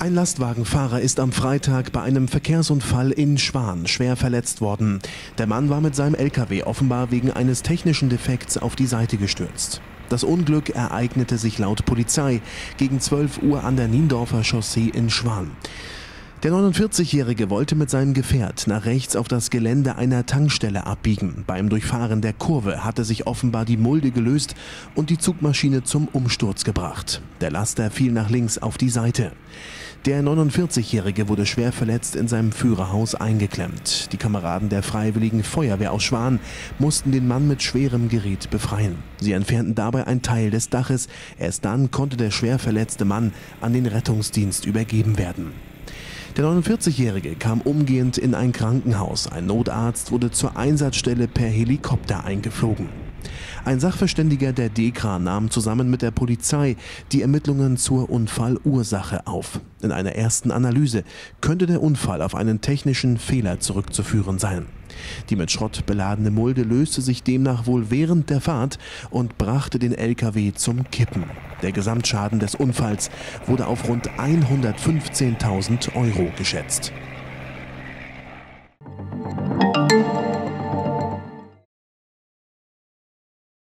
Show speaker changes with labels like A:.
A: Ein Lastwagenfahrer ist am Freitag bei einem Verkehrsunfall in Schwan schwer verletzt worden. Der Mann war mit seinem LKW offenbar wegen eines technischen Defekts auf die Seite gestürzt. Das Unglück ereignete sich laut Polizei gegen 12 Uhr an der Niendorfer Chaussee in Schwan. Der 49-Jährige wollte mit seinem Gefährt nach rechts auf das Gelände einer Tankstelle abbiegen. Beim Durchfahren der Kurve hatte sich offenbar die Mulde gelöst und die Zugmaschine zum Umsturz gebracht. Der Laster fiel nach links auf die Seite. Der 49-Jährige wurde schwer verletzt in seinem Führerhaus eingeklemmt. Die Kameraden der Freiwilligen Feuerwehr aus Schwan mussten den Mann mit schwerem Gerät befreien. Sie entfernten dabei ein Teil des Daches. Erst dann konnte der schwer verletzte Mann an den Rettungsdienst übergeben werden. Der 49-Jährige kam umgehend in ein Krankenhaus. Ein Notarzt wurde zur Einsatzstelle per Helikopter eingeflogen. Ein Sachverständiger der DEKRA nahm zusammen mit der Polizei die Ermittlungen zur Unfallursache auf. In einer ersten Analyse könnte der Unfall auf einen technischen Fehler zurückzuführen sein. Die mit Schrott beladene Mulde löste sich demnach wohl während der Fahrt und brachte den LKW zum Kippen. Der Gesamtschaden des Unfalls wurde auf rund 115.000 Euro geschätzt.